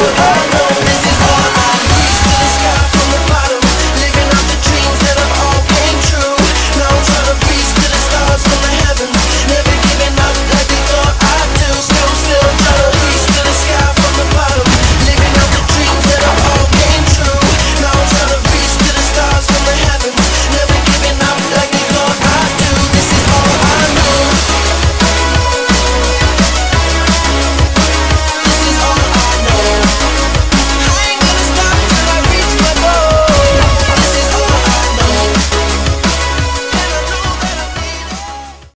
oh, oh, oh.